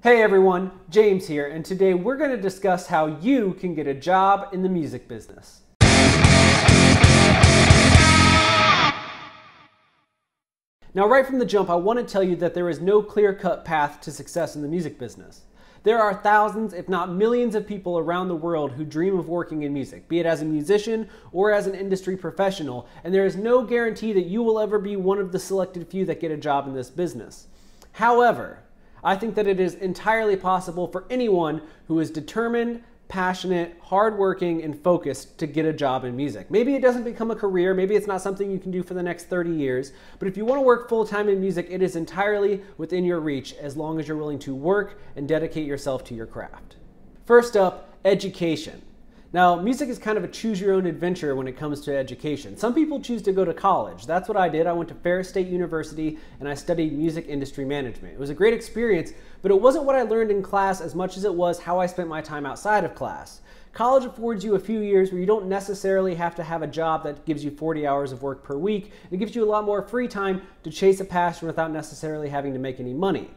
Hey everyone, James here, and today we're going to discuss how you can get a job in the music business. Now, right from the jump, I want to tell you that there is no clear cut path to success in the music business. There are thousands, if not millions, of people around the world who dream of working in music, be it as a musician or as an industry professional, and there is no guarantee that you will ever be one of the selected few that get a job in this business. However, I think that it is entirely possible for anyone who is determined, passionate, hardworking, and focused to get a job in music. Maybe it doesn't become a career, maybe it's not something you can do for the next 30 years, but if you want to work full time in music, it is entirely within your reach as long as you're willing to work and dedicate yourself to your craft. First up, education. Now, music is kind of a choose your own adventure when it comes to education. Some people choose to go to college. That's what I did. I went to Ferris State University and I studied music industry management. It was a great experience, but it wasn't what I learned in class as much as it was how I spent my time outside of class. College affords you a few years where you don't necessarily have to have a job that gives you 40 hours of work per week. It gives you a lot more free time to chase a passion without necessarily having to make any money.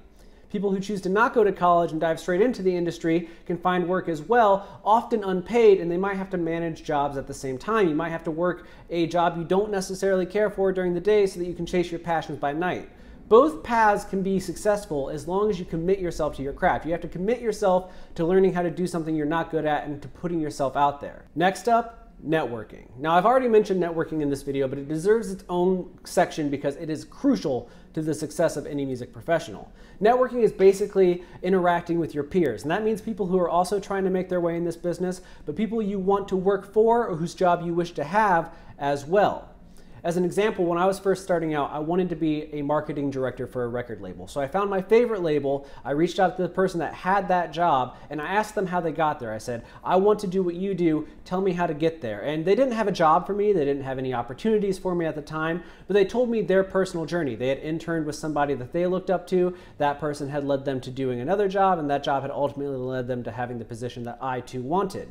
People who choose to not go to college and dive straight into the industry can find work as well, often unpaid, and they might have to manage jobs at the same time. You might have to work a job you don't necessarily care for during the day so that you can chase your passions by night. Both paths can be successful as long as you commit yourself to your craft. You have to commit yourself to learning how to do something you're not good at and to putting yourself out there. Next up, networking. Now, I've already mentioned networking in this video, but it deserves its own section because it is crucial to the success of any music professional. Networking is basically interacting with your peers, and that means people who are also trying to make their way in this business, but people you want to work for or whose job you wish to have as well. As an example, when I was first starting out, I wanted to be a marketing director for a record label. So I found my favorite label, I reached out to the person that had that job, and I asked them how they got there. I said, I want to do what you do, tell me how to get there. And they didn't have a job for me, they didn't have any opportunities for me at the time, but they told me their personal journey. They had interned with somebody that they looked up to, that person had led them to doing another job, and that job had ultimately led them to having the position that I too wanted.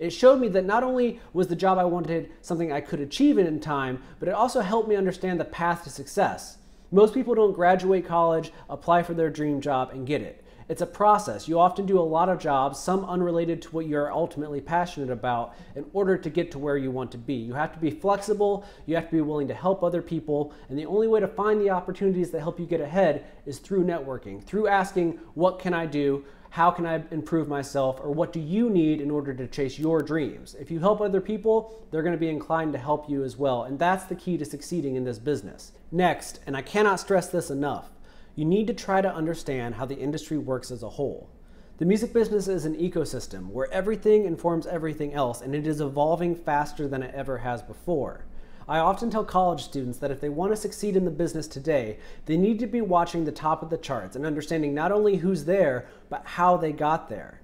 It showed me that not only was the job I wanted something I could achieve in time, but it also helped me understand the path to success. Most people don't graduate college, apply for their dream job, and get it. It's a process. You often do a lot of jobs, some unrelated to what you're ultimately passionate about, in order to get to where you want to be. You have to be flexible, you have to be willing to help other people, and the only way to find the opportunities that help you get ahead is through networking, through asking, What can I do? How can I improve myself, or what do you need in order to chase your dreams? If you help other people, they're going to be inclined to help you as well. And that's the key to succeeding in this business. Next, and I cannot stress this enough, you need to try to understand how the industry works as a whole. The music business is an ecosystem where everything informs everything else, and it is evolving faster than it ever has before. I often tell college students that if they want to succeed in the business today, they need to be watching the top of the charts and understanding not only who's there, but how they got there.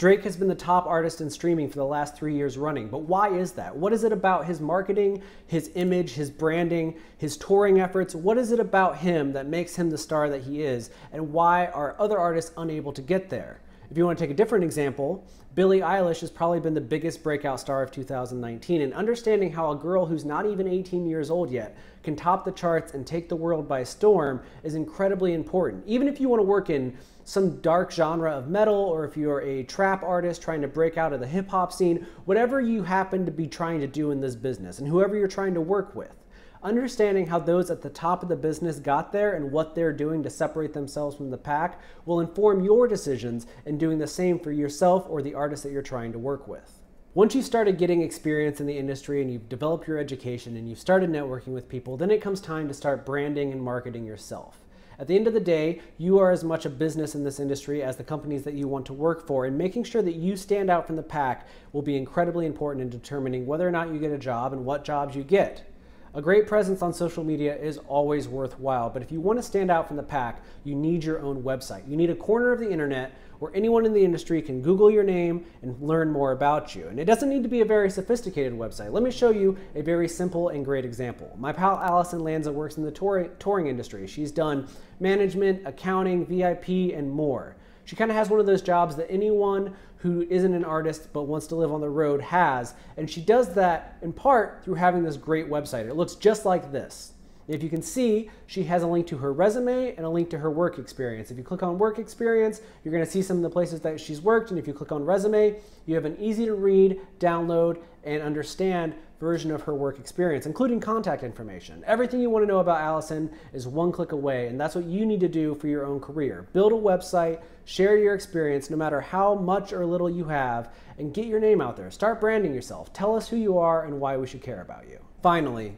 Drake has been the top artist in streaming for the last three years running, but why is that? What is it about his marketing, his image, his branding, his touring efforts? What is it about him that makes him the star that he is, and why are other artists unable to get there? If you want to take a different example, Billie Eilish has probably been the biggest breakout star of 2019, and understanding how a girl who's not even 18 years old yet can top the charts and take the world by storm is incredibly important. Even if you want to work in some dark genre of metal, or if you're a trap artist trying to break out of the hip hop scene, whatever you happen to be trying to do in this business, and whoever you're trying to work with Understanding how those at the top of the business got there and what they're doing to separate themselves from the pack will inform your decisions in doing the same for yourself or the artist that you're trying to work with. Once you've started getting experience in the industry and you've developed your education and you've started networking with people, then it comes time to start branding and marketing yourself. At the end of the day, you are as much a business in this industry as the companies that you want to work for, and making sure that you stand out from the pack will be incredibly important in determining whether or not you get a job and what jobs you get. A great presence on social media is always worthwhile, but if you want to stand out from the pack, you need your own website. You need a corner of the internet where anyone in the industry can Google your name and learn more about you. And it doesn't need to be a very sophisticated website. Let me show you a very simple and great example. My pal Allison Lanza works in the touring industry. She's done management, accounting, VIP, and more. She kind of has one of those jobs that anyone who isn't an artist but wants to live on the road has. And she does that in part through having this great website. It looks just like this. If you can see, she has a link to her resume and a link to her work experience. If you click on work experience, you're going to see some of the places that she's worked. And if you click on resume, you have an easy to read, download, and understand version of her work experience, including contact information. Everything you want to know about Allison is one click away, and that's what you need to do for your own career. Build a website, share your experience, no matter how much or little you have, and get your name out there. Start branding yourself. Tell us who you are and why we should care about you. Finally,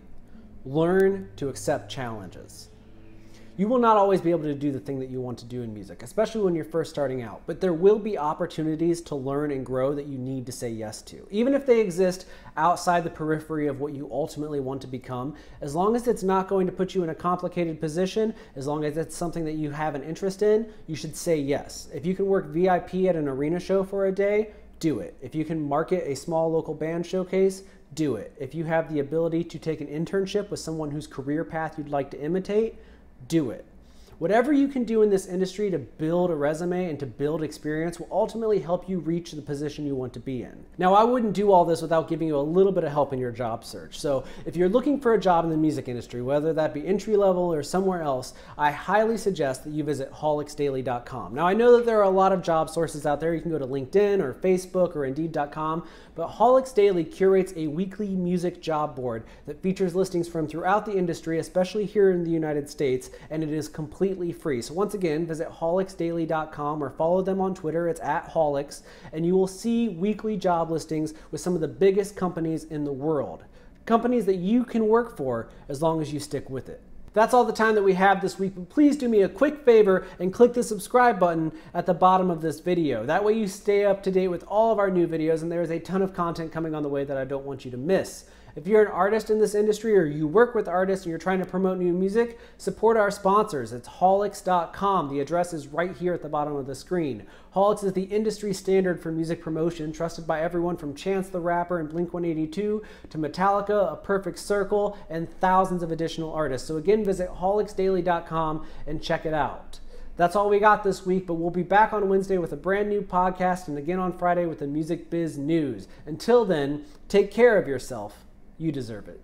learn to accept challenges. You will not always be able to do the thing that you want to do in music, especially when you're first starting out, but there will be opportunities to learn and grow that you need to say yes to. Even if they exist outside the periphery of what you ultimately want to become, as long as it's not going to put you in a complicated position, as long as it's something that you have an interest in, you should say yes. If you can work VIP at an arena show for a day, do it. If you can market a small local band showcase, do it. If you have the ability to take an internship with someone whose career path you'd like to imitate, do it. Whatever you can do in this industry to build a resume and to build experience will ultimately help you reach the position you want to be in. Now, I wouldn't do all this without giving you a little bit of help in your job search. So, if you're looking for a job in the music industry, whether that be entry level or somewhere else, I highly suggest that you visit haulixdaily.com. Now, I know that there are a lot of job sources out there. You can go to LinkedIn or Facebook or Indeed.com, but Haulix Daily curates a weekly music job board that features listings from throughout the industry, especially here in the United States, and it is completely completely free. So once again, visit haulixdaily.com or follow them on Twitter. It's at Haulix, and you will see weekly job listings with some of the biggest companies in the world. Companies that you can work for as long as you stick with it. That's all the time that we have this week, but please do me a quick favor and click the subscribe button at the bottom of this video. That way you stay up to date with all of our new videos, and there is a ton of content coming on the way that I don't want you to miss. If you're an artist in this industry or you work with artists and you're trying to promote new music, support our sponsors. It's Haulix.com. The address is right here at the bottom of the screen. Haulix is the industry standard for music promotion, trusted by everyone from Chance the Rapper and Blink 182 to Metallica, A Perfect Circle, and thousands of additional artists. So again, visit haulixdaily.com and check it out. That's all we got this week, but we'll be back on Wednesday with a brand new podcast and again on Friday with the Music Biz News. Until then, take care of yourself. You deserve it.